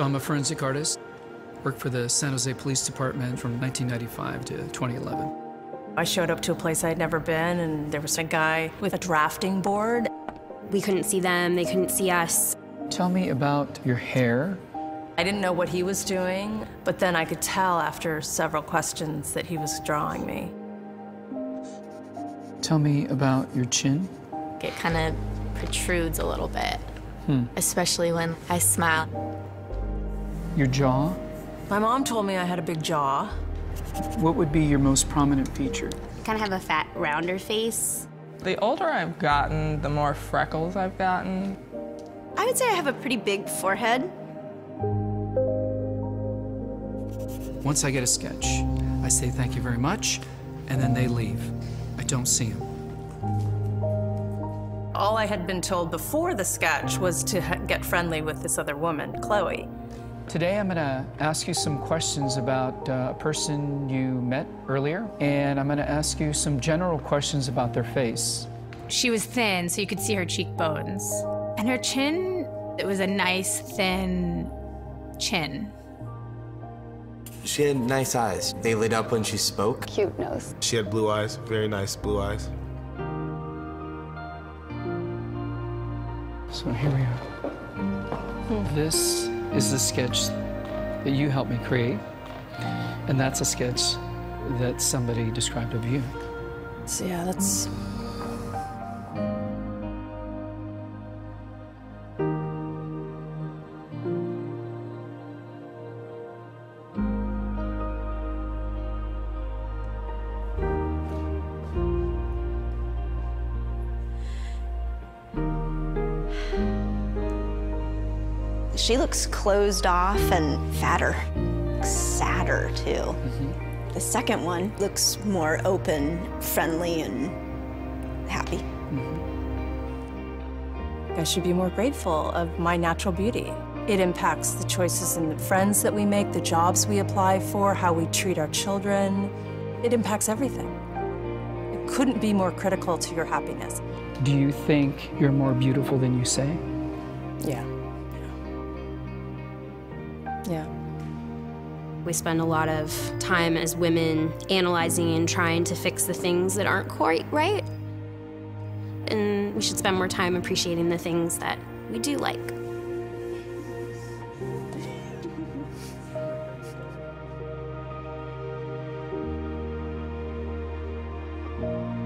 I'm a forensic artist. Worked for the San Jose Police Department from 1995 to 2011. I showed up to a place I'd never been, and there was a guy with a drafting board. We couldn't see them, they couldn't see us. Tell me about your hair. I didn't know what he was doing, but then I could tell after several questions that he was drawing me. Tell me about your chin. It kind of protrudes a little bit, hmm. especially when I smile. Your jaw. My mom told me I had a big jaw. What would be your most prominent feature? Kind of have a fat, rounder face. The older I've gotten, the more freckles I've gotten. I would say I have a pretty big forehead. Once I get a sketch, I say thank you very much, and then they leave. I don't see them. All I had been told before the sketch was to get friendly with this other woman, Chloe. Today I'm going to ask you some questions about uh, a person you met earlier, and I'm going to ask you some general questions about their face. She was thin, so you could see her cheekbones. And her chin, it was a nice, thin chin. She had nice eyes. They lit up when she spoke. Cute nose. She had blue eyes, very nice blue eyes. So here we are. This is the sketch that you helped me create, and that's a sketch that somebody described of you. So yeah, that's She looks closed off and fatter, sadder too. Mm-hmm. The second one looks more open, friendly, and happy. Mm-hmm. I should be more grateful of my natural beauty. It impacts the choices and the friends that we make, the jobs we apply for, how we treat our children. It impacts everything. It couldn't be more critical to your happiness. Do you think you're more beautiful than you say? Yeah. Yeah. We spend a lot of time as women analyzing and trying to fix the things that aren't quite right. And we should spend more time appreciating the things that we do like.